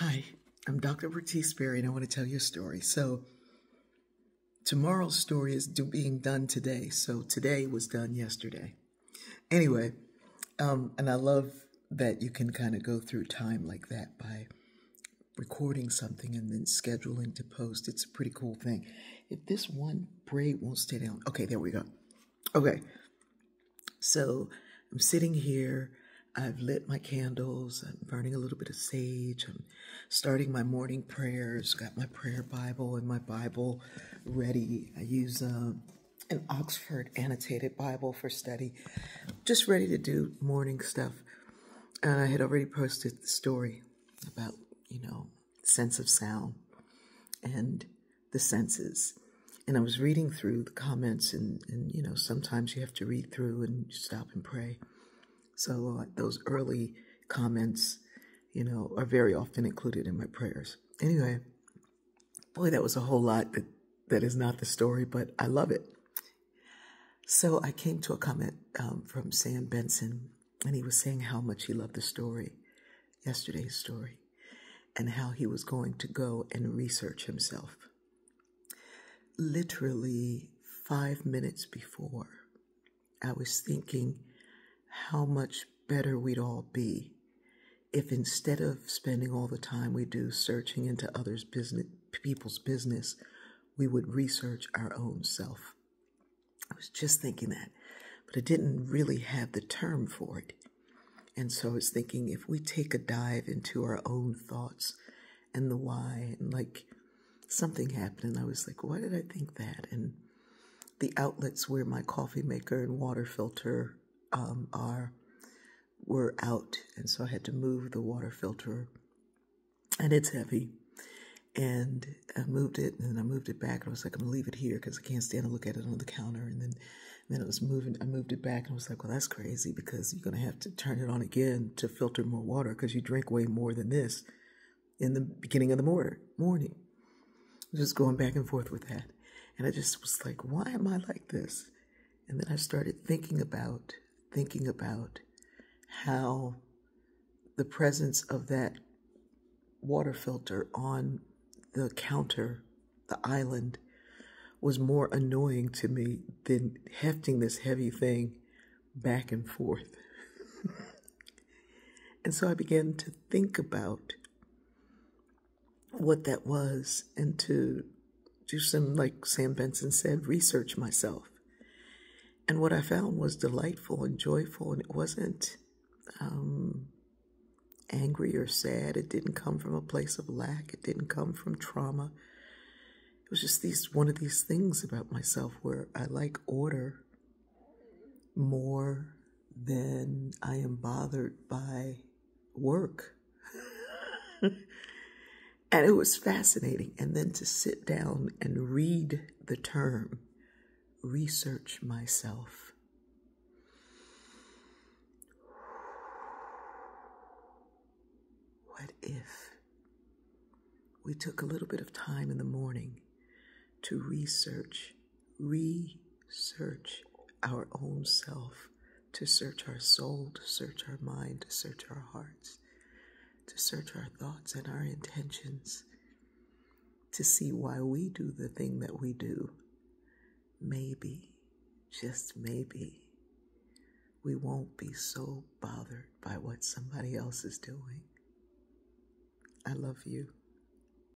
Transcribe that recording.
Hi, I'm Dr. Bertice Berry, and I want to tell you a story. So, tomorrow's story is do, being done today. So, today was done yesterday. Anyway, um, and I love that you can kind of go through time like that by recording something and then scheduling to post. It's a pretty cool thing. If this one braid won't stay down, okay, there we go. Okay, so I'm sitting here I've lit my candles. I'm burning a little bit of sage. I'm starting my morning prayers. Got my prayer Bible and my Bible ready. I use uh, an Oxford annotated Bible for study. Just ready to do morning stuff. And I had already posted the story about, you know, sense of sound and the senses. And I was reading through the comments, and, and you know, sometimes you have to read through and stop and pray. So those early comments, you know, are very often included in my prayers. Anyway, boy, that was a whole lot that, that is not the story, but I love it. So I came to a comment um, from Sam Benson, and he was saying how much he loved the story, yesterday's story, and how he was going to go and research himself. Literally five minutes before, I was thinking how much better we'd all be if instead of spending all the time we do searching into others' business, people's business, we would research our own self. I was just thinking that, but I didn't really have the term for it. And so I was thinking if we take a dive into our own thoughts and the why, and like something happened, and I was like, why did I think that? And the outlets where my coffee maker and water filter um, are were out, and so I had to move the water filter, and it's heavy. And I moved it, and then I moved it back. And I was like, I'm gonna leave it here because I can't stand to look at it on the counter. And then, and then it was moving. I moved it back, and I was like, well, that's crazy because you're gonna have to turn it on again to filter more water because you drink way more than this in the beginning of the mortar, morning. Just going back and forth with that. And I just was like, why am I like this? And then I started thinking about thinking about how the presence of that water filter on the counter, the island, was more annoying to me than hefting this heavy thing back and forth. and so I began to think about what that was and to do some, like Sam Benson said, research myself. And what I found was delightful and joyful, and it wasn't um, angry or sad. It didn't come from a place of lack. It didn't come from trauma. It was just these one of these things about myself where I like order more than I am bothered by work. and it was fascinating. And then to sit down and read the term research myself. What if we took a little bit of time in the morning to research, research our own self, to search our soul, to search our mind, to search our hearts, to search our thoughts and our intentions, to see why we do the thing that we do maybe, just maybe, we won't be so bothered by what somebody else is doing. I love you.